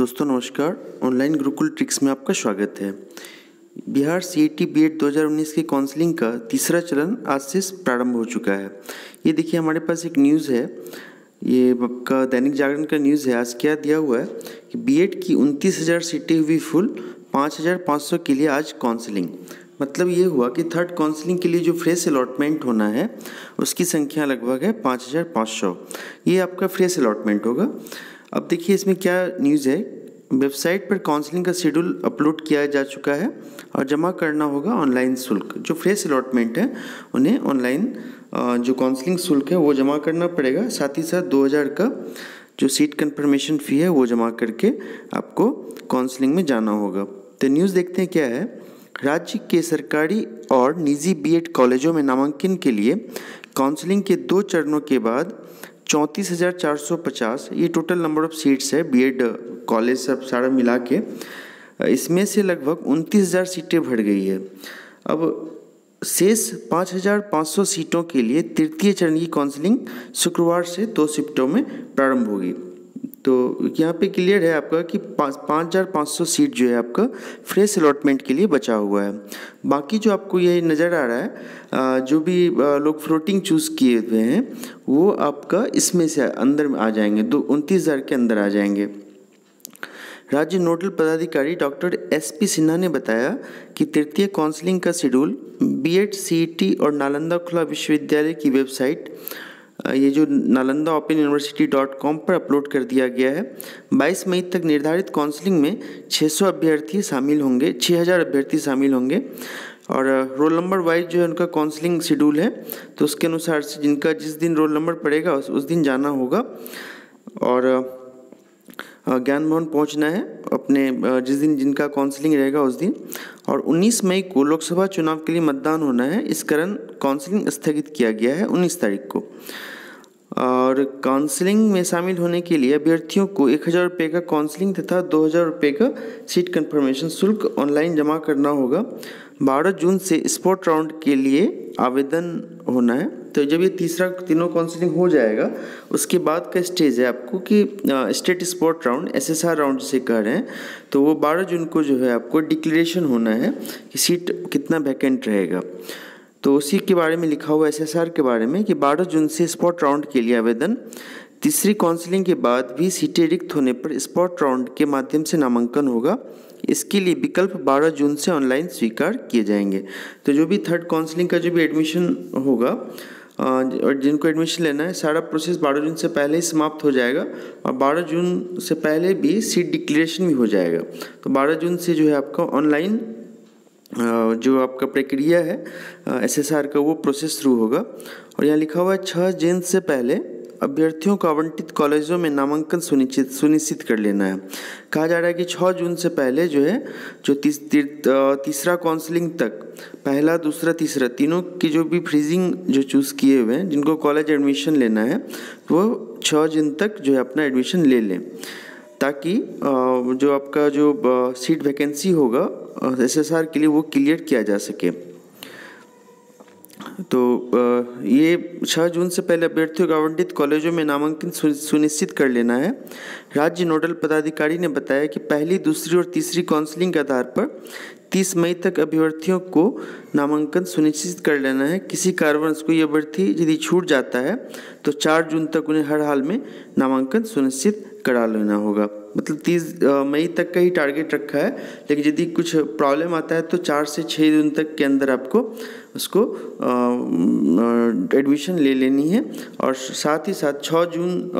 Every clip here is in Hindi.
दोस्तों, नमस्कार। ऑनलाइन गुरुकुल ट्रिक्स में आपका स्वागत है। Bihar C E B Ed दो हज़ार उन्नीस की काउंसलिंग का तीसरा चरण आज से प्रारंभ हो चुका है। ये देखिए, हमारे पास एक न्यूज़ है। ये आपका दैनिक जागरण का न्यूज़ है। आज क्या दिया हुआ है कि बी एड की उनतीस हज़ार सीटें हुई फुल पाँच हज़ार पाँच सौ के लिए आज काउंसलिंग मतलब ये हुआ कि थर्ड काउंसलिंग के लिए जो फ्रेश अलॉटमेंट होना है, उसकी संख्या लगभग है पाँच हज़ार पाँच सौ। ये आपका फ्रेश अलॉटमेंट होगा। अब देखिए इसमें क्या न्यूज़ है? वेबसाइट पर काउंसलिंग का शेड्यूल अपलोड किया जा चुका है और जमा करना होगा ऑनलाइन शुल्क। जो फ्रेश अलॉटमेंट है, उन्हें ऑनलाइन जो काउंसलिंग शुल्क है, वो जमा करना पड़ेगा। साथ ही साथ 2000 का जो सीट कंफर्मेशन फ़ी है, वो जमा करके आपको काउंसलिंग में जाना होगा। तो न्यूज़ देखते हैं क्या है? राज्य के सरकारी और निजी बीएड कॉलेजों में नामांकन के लिए काउंसलिंग के दो चरणों के बाद चौंतीस हज़ार चार सौ पचास, ये टोटल नंबर ऑफ़ सीट्स है बीएड कॉलेज सब सारा मिला के। इसमें से लगभग उनतीस हज़ार सीटें भर गई है। अब शेष पाँच हज़ार पाँच सौ सीटों के लिए तृतीय चरण की काउंसलिंग शुक्रवार से दो शिफ्टों में प्रारंभ होगी। तो यहाँ पे क्लियर है आपका कि पाँच हज़ार पाँच सौ सीट जो है आपका फ्रेश अलॉटमेंट के लिए बचा हुआ है। बाकी जो आपको ये नज़र आ रहा है जो भी लोग फ्लोटिंग चूज़ किए हुए हैं, वो आपका इसमें से अंदर में आ जाएँगे, दो, उनतीस हज़ार के अंदर आ जाएँगे। राज्य नोडल पदाधिकारी डॉक्टर एस पी सिन्हा ने बताया कि तृतीय काउंसलिंग का schedule B Ed C T और नालंदा खुला विश्वविद्यालय की वेबसाइट ये जो Nalanda open university dot com पर अपलोड कर दिया गया है 22 मई तक निर्धारित काउंसलिंग में 600 अभ्यर्थी शामिल होंगे 6000 अभ्यर्थी शामिल होंगे। और रोल नंबर वाइज जो है उनका काउंसलिंग शेड्यूल है तो उसके अनुसार से जिनका जिस दिन रोल नंबर पड़ेगा उस, उस दिन जाना होगा। और ज्ञान भवन पहुँचना है अपने जिस दिन जिनका काउंसलिंग रहेगा उस दिन। और 19 मई को लोकसभा चुनाव के लिए मतदान होना है। इस कारण काउंसलिंग स्थगित किया गया है 19 तारीख को। और काउंसलिंग में शामिल होने के लिए अभ्यर्थियों को एक हज़ार रुपये का काउंसलिंग तथा दो हज़ार रुपये का सीट कंफर्मेशन शुल्क ऑनलाइन जमा करना होगा। बारह जून से स्पोर्ट राउंड के लिए आवेदन होना है। तो जब ये तीसरा तीनों काउंसलिंग हो जाएगा, उसके बाद का स्टेज है आपको कि state spot round SSR round जिसे कह रहे हैं तो वो बारह जून को जो है आपको डिक्लेरेशन होना है कि सीट कितना वैकेंट रहेगा। तो उसी के बारे में लिखा हुआ एसएसआर के बारे में कि बारह जून से स्पॉट राउंड के लिए आवेदन, तीसरी काउंसलिंग के बाद भी सीटें रिक्त होने पर स्पॉट राउंड के माध्यम से नामांकन होगा। इसके लिए विकल्प 12 जून से ऑनलाइन स्वीकार किए जाएँगे। तो जो भी थर्ड काउंसलिंग का जो भी एडमिशन होगा और जिनको एडमिशन लेना है, सारा प्रोसेस 12 जून से पहले ही समाप्त हो जाएगा और 12 जून से पहले भी सीट डिक्लेरेशन भी हो जाएगा। तो 12 जून से जो है आपका ऑनलाइन जो आपका प्रक्रिया है एसएसआर का वो प्रोसेस शुरू होगा। और यहाँ लिखा हुआ है छः जून से पहले अभ्यर्थियों को आवंटित कॉलेजों में नामांकन सुनिश्चित सुनिश्चित कर लेना है। कहा जा रहा है कि 6 जून से पहले जो है जो तीस, ती, तीसरा काउंसलिंग तक पहला दूसरा तीसरा तीनों की जो भी फ्रीजिंग जो चूज़ किए हुए हैं जिनको कॉलेज एडमिशन लेना है वो छः जून तक जो है अपना एडमिशन ले लें। ताकि जो आपका जो सीट वैकेंसी होगा एसएसआर के लिए वो क्लियर किया जा सके। तो ये छः जून से पहले अभ्यर्थियों को आवंटित कॉलेजों में नामांकन सुनिश्चित कर लेना है। राज्य नोडल पदाधिकारी ने बताया कि पहली, दूसरी और तीसरी काउंसलिंग के आधार पर 30 मई तक अभ्यर्थियों को नामांकन सुनिश्चित कर लेना है। किसी कारणवश कोई अभ्यर्थी यदि छूट जाता है तो 4 जून तक उन्हें हर हाल में नामांकन सुनिश्चित करा लेना होगा। मतलब तीस मई तक का ही टारगेट रखा है। लेकिन यदि कुछ प्रॉब्लम आता है तो चार से छः दिन तक के अंदर आपको उसको एडमिशन ले लेनी है। और साथ ही साथ छः जून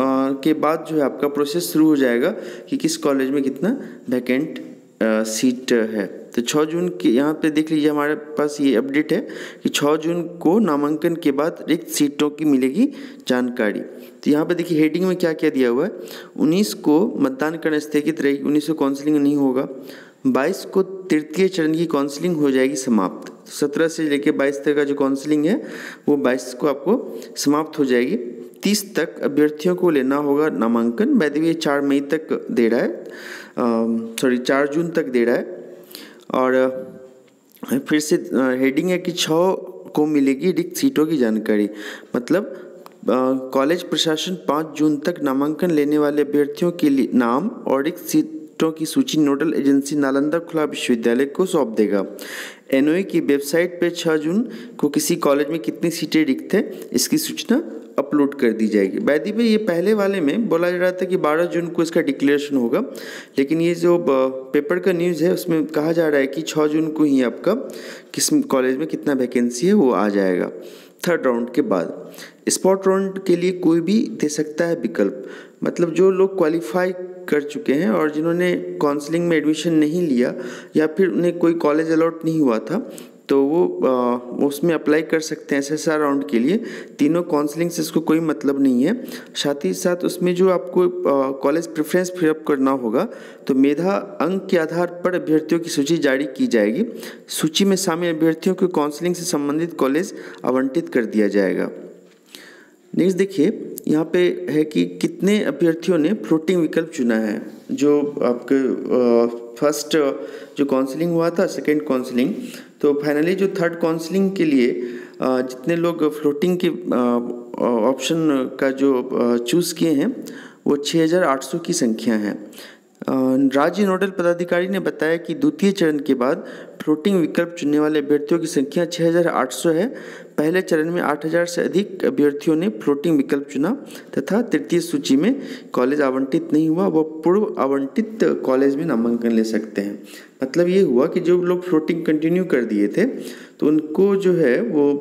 के बाद जो है आपका प्रोसेस शुरू हो जाएगा कि किस कॉलेज में कितना वैकेंट सीट है। तो 6 जून के, यहाँ पे देख लीजिए हमारे पास ये अपडेट है कि 6 जून को नामांकन के बाद रिक्त सीटों की मिलेगी जानकारी। तो यहाँ पे देखिए हेडिंग में क्या क्या दिया हुआ है? 19 को मतदान करना स्थगित रहेगी, उन्नीस को काउंसलिंग नहीं होगा। 22 को तृतीय चरण की काउंसलिंग हो जाएगी समाप्त। सत्रह से लेकर बाईस तक का जो काउंसलिंग है, वो बाईस को आपको समाप्त हो जाएगी। तीस तक अभ्यर्थियों को लेना होगा नामांकन। वैद्य ये चार मई तक दे रहा है। सॉरी चार जून तक दे रहा है। और फिर से हेडिंग है कि छः को मिलेगी रिक्त सीटों की जानकारी। मतलब कॉलेज प्रशासन पाँच जून तक नामांकन लेने वाले अभ्यर्थियों के लिए नाम और रिक्त सीटों की सूची नोडल एजेंसी नालंदा खुला विश्वविद्यालय को सौंप देगा। एनओए की वेबसाइट पर 6 जून को किसी कॉलेज में कितनी सीटें रिक्त है, इसकी सूचना अपलोड कर दी जाएगी। वैदी भाई ये पहले वाले में बोला जा रहा था कि 12 जून को इसका डिक्लेरेशन होगा, लेकिन ये जो पेपर का न्यूज़ है, उसमें कहा जा रहा है कि 6 जून को ही आपका किस कॉलेज में कितना वैकेंसी है, वो आ जाएगा। थर्ड राउंड के बाद। स्पॉट राउंड के लिए कोई भी दे सकता है विकल्प। मतलब जो लोग क्वालिफाई कर चुके हैं और जिन्होंने काउंसलिंग में एडमिशन नहीं लिया, या फिर उन्हें कोई कॉलेज अलॉट नहीं हुआ था तो वो उसमें अप्लाई कर सकते हैं एस राउंड के लिए। तीनों काउंसलिंग से इसको कोई मतलब नहीं है। साथ ही साथ उसमें जो आपको कॉलेज प्रेफरेंस फिलअप करना होगा तो मेधा अंक के आधार पर अभ्यर्थियों की सूची जारी की जाएगी। सूची में शामिल अभ्यर्थियों को काउंसलिंग से संबंधित कॉलेज आवंटित कर दिया जाएगा। नेक्स्ट देखिए, यहाँ पे है कि कितने अभ्यर्थियों ने फ्लोटिंग विकल्प चुना है, जो आपके फ़र्स्ट जो काउंसलिंग हुआ था सेकेंड काउंसलिंग तो फाइनली जो थर्ड काउंसलिंग के लिए जितने लोग फ्लोटिंग के ऑप्शन का जो चूज़ किए हैं वो 6,800 की संख्या है। राज्य नोडल पदाधिकारी ने बताया कि द्वितीय चरण के बाद फ्लोटिंग विकल्प चुनने वाले अभ्यर्थियों की संख्या 6,800 है। पहले चरण में 8,000 से अधिक अभ्यर्थियों ने फ्लोटिंग विकल्प चुना तथा तृतीय सूची में कॉलेज आवंटित नहीं हुआ वह पूर्व आवंटित कॉलेज में नामांकन ले सकते हैं। मतलब ये हुआ कि जो लोग फ्लोटिंग कंटिन्यू कर दिए थे तो उनको जो है वो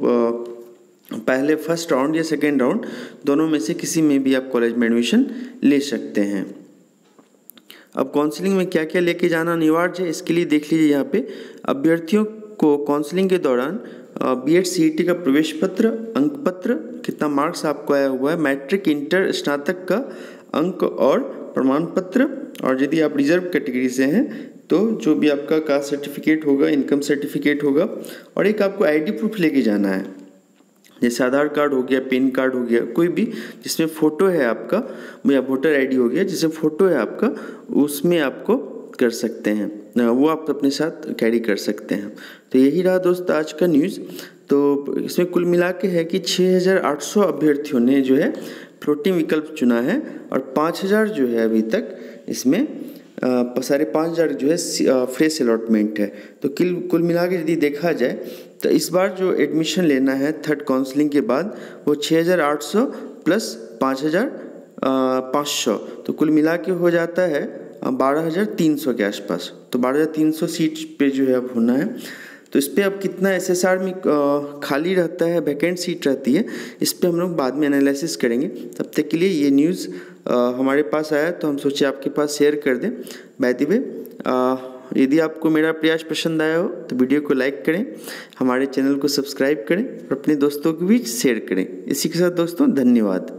पहले फ़र्स्ट राउंड या सेकेंड राउंड दोनों में से किसी में भी आप कॉलेज में एडमिशन ले सकते हैं। अब काउंसलिंग में क्या क्या लेके जाना अनिवार्य है, इसके लिए देख लीजिए यहाँ पे। अभ्यर्थियों को काउंसलिंग के दौरान बी एड सी का प्रवेश पत्र, अंक पत्र, कितना मार्क्स आपको आया हुआ है मैट्रिक इंटर स्नातक का अंक और प्रमाण पत्र। और यदि आप रिज़र्व कैटेगरी से हैं तो जो भी आपका कास्ट सर्टिफिकेट होगा इनकम सर्टिफिकेट होगा, और एक आपको आईडी प्रूफ लेके जाना है। जैसे आधार कार्ड हो गया पेन कार्ड हो गया कोई भी जिसमें फ़ोटो है आपका या वोटर आईडी हो गया जिसमें फ़ोटो है आपका उसमें आपको कर सकते हैं। वो आप अपने साथ कैरी कर सकते हैं। तो यही रहा दोस्त आज का न्यूज़ तो इसमें कुल मिला के है कि 6,800 अभ्यर्थियों ने जो है फ्लोटिंग विकल्प चुना है और 5,000 जो है अभी तक इसमें साढ़े पाँच हज़ार जो है फ्रेश अलॉटमेंट है। तो किल कुल मिला के यदि देखा जाए तो इस बार जो एडमिशन लेना है थर्ड काउंसलिंग के बाद, वो छः हज़ार आठ सौ प्लस पाँच हज़ार पाँच सौ। तो कुल मिला के हो जाता है बारह हज़ार तीन सौ के आसपास। तो बारह हज़ार तीन सौ सीट पे जो है अब होना है। तो इस पर अब कितना एसएसआर में खाली रहता है वैकेंट सीट रहती है, इस पर हम लोग बाद में एनालिसिस करेंगे। तब तक के लिए ये न्यूज़ हमारे पास आया तो हम सोचे आपके पास शेयर कर दें। बैती यदि आपको मेरा प्रयास पसंद आया हो तो वीडियो को लाइक करें, हमारे चैनल को सब्सक्राइब करें और अपने दोस्तों के बीच शेयर करें। इसी के साथ दोस्तों, धन्यवाद।